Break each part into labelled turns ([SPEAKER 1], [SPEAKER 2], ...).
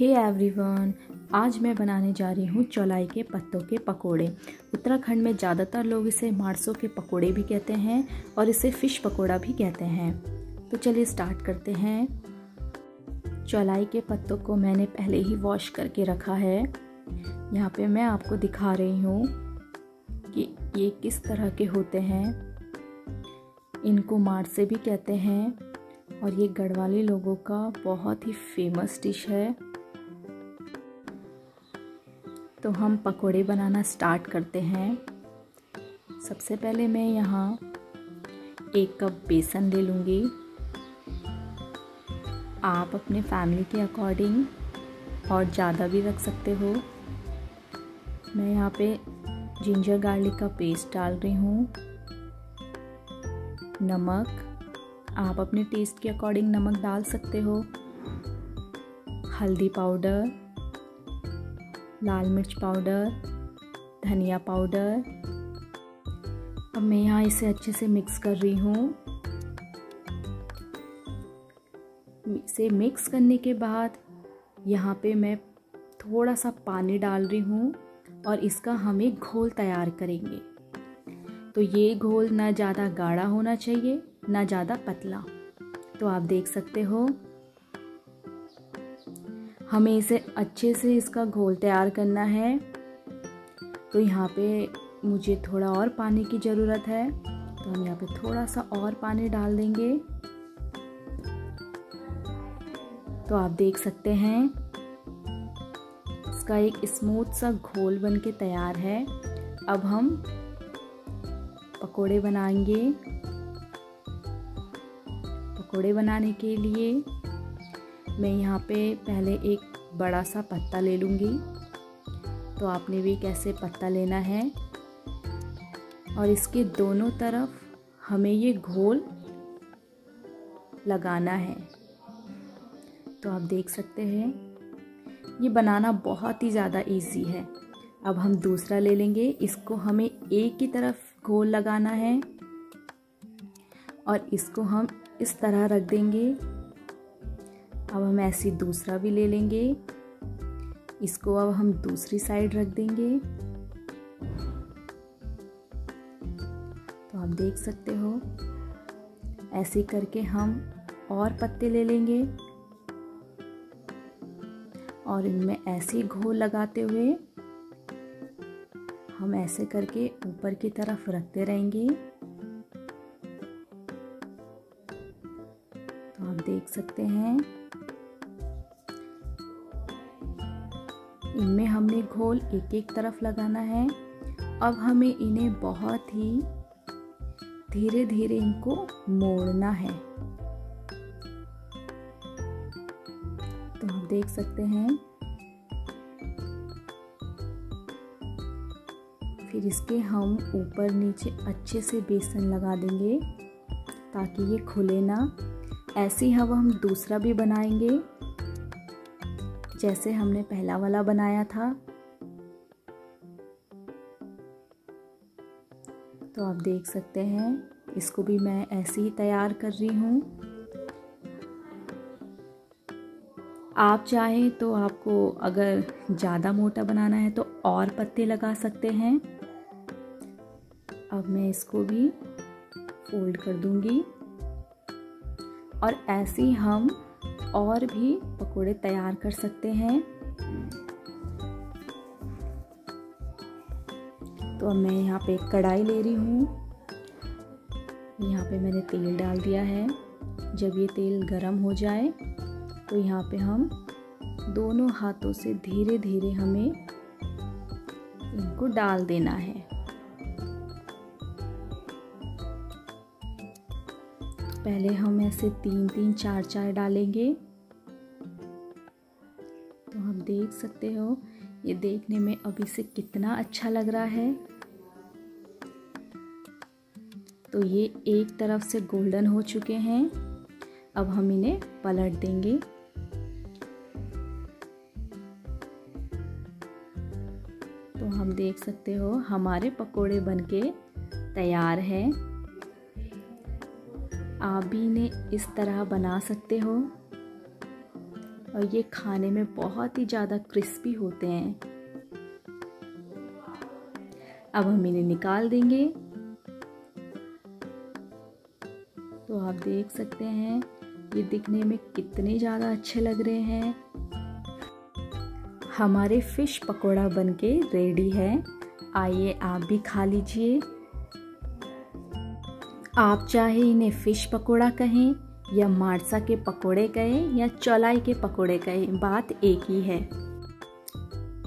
[SPEAKER 1] Hey everyone, आज मैं बनाने जा रही हूँ चौलाई के पत्तों के पकोड़े। उत्तराखंड में ज़्यादातर लोग इसे मारसों के पकोड़े भी कहते हैं और इसे फ़िश पकोड़ा भी कहते हैं। तो चलिए स्टार्ट करते हैं। चौलाई के पत्तों को मैंने पहले ही वॉश करके रखा है। यहाँ पे मैं आपको दिखा रही हूँ कि ये किस तरह के होते हैं। इनको मारसे भी कहते हैं और ये गढ़वाली लोगों का बहुत ही फ़ेमस डिश है। तो हम पकोड़े बनाना स्टार्ट करते हैं। सबसे पहले मैं यहाँ एक कप बेसन ले लूँगी। आप अपने फैमिली के अकॉर्डिंग और ज़्यादा भी रख सकते हो। मैं यहाँ पे जिंजर गार्लिक का पेस्ट डाल रही हूँ। नमक, आप अपने टेस्ट के अकॉर्डिंग नमक डाल सकते हो। हल्दी पाउडर लाल मिर्च पाउडर, धनिया पाउडर। अब मैं यहाँ इसे अच्छे से मिक्स कर रही हूँ। इसे मिक्स करने के बाद यहाँ पे मैं थोड़ा सा पानी डाल रही हूँ और इसका हम एक घोल तैयार करेंगे। तो ये घोल ना ज़्यादा गाढ़ा होना चाहिए, ना ज़्यादा पतला। तो आप देख सकते हो हमें इसे अच्छे से इसका घोल तैयार करना है। तो यहाँ पे मुझे थोड़ा और पानी की ज़रूरत है। तो हम यहाँ पे थोड़ा सा और पानी डाल देंगे। तो आप देख सकते हैं, इसका एक स्मूथ सा घोल बन के तैयार है। अब हम पकोड़े बनाएँगे। पकोड़े बनाने के लिए मैं यहाँ पे पहले एक बड़ा सा पत्ता ले लूँगी। तो आपने भी कैसे पत्ता लेना है? और इसके दोनों तरफ़ हमें ये घोल लगाना है। तो आप देख सकते हैं, ये बनाना बहुत ही ज़्यादा इजी है। अब हम दूसरा ले लेंगे। इसको हमें एक ही तरफ़ घोल लगाना है। और इसको हम इस तरह रख देंगे। अब हम ऐसी दूसरा भी ले लेंगे। इसको अब हम दूसरी साइड रख देंगे। तो आप देख सकते हो, ऐसे करके हम और पत्ते ले लेंगे। और इनमें ऐसे घोल लगाते हुए हम ऐसे करके ऊपर की तरफ़ रखते रहेंगे। तो आप देख सकते हैं इनमें हमने घोल एक एक तरफ़ लगाना है। अब हमें इन्हें बहुत ही धीरे धीरे इनको मोड़ना है। तो हम देख सकते हैं। फिर इसके हम ऊपर नीचे अच्छे से बेसन लगा देंगे ताकि ये खुले ना। ऐसे ही अब हम दूसरा भी बनाएँगे। जैसे हमने पहला वाला बनाया था। तो आप देख सकते हैं, इसको भी मैं ऐसे ही तैयार कर रही हूँ। आप चाहें तो आपको अगर ज़्यादा मोटा बनाना है तो और पत्ते लगा सकते हैं। अब मैं इसको भी फोल्ड कर दूँगी। और ऐसे ही हम और भी पकोड़े तैयार कर सकते हैं। तो अब मैं यहाँ पे कढ़ाई ले रही हूँ। यहाँ पे मैंने तेल डाल दिया है। जब ये तेल गरम हो जाए तो यहाँ पे हम दोनों हाथों से धीरे धीरे हमें इनको डाल देना है। पहले हम ऐसे तीन तीन, चार चार डालेंगे। तो हम देख सकते हो, ये देखने में अभी से कितना अच्छा लग रहा है। तो ये एक तरफ़ से गोल्डन हो चुके हैं। अब हम इन्हें पलट देंगे। तो हम देख सकते हो, हमारे पकोड़े बनके तैयार हैं। आप भी इन्हें इस तरह बना सकते हो। और ये खाने में बहुत ही ज़्यादा क्रिस्पी होते हैं। अब हम इन्हें निकाल देंगे। तो आप देख सकते हैं, ये दिखने में कितने ज़्यादा अच्छे लग रहे हैं। हमारे फ़िश पकोड़ा बनके रेडी है। आइए आप भी खा लीजिए। आप चाहे इन्हें फ़िश पकोड़ा कहें, या मारसा के पकोड़े कहें, या चौलाई के पकोड़े कहें, बात एक ही है।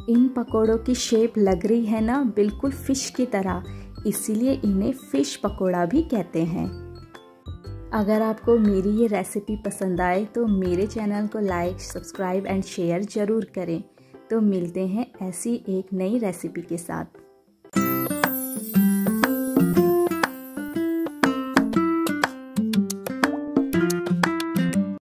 [SPEAKER 1] इन पकोड़ों की शेप लग रही है ना, बिल्कुल फ़िश की तरह, इसीलिए इन्हें फ़िश पकोड़ा भी कहते हैं। अगर आपको मेरी ये रेसिपी पसंद आए तो मेरे चैनल को लाइक सब्सक्राइब एंड शेयर ज़रूर करें। तो मिलते हैं ऐसी एक नई रेसिपी के साथ।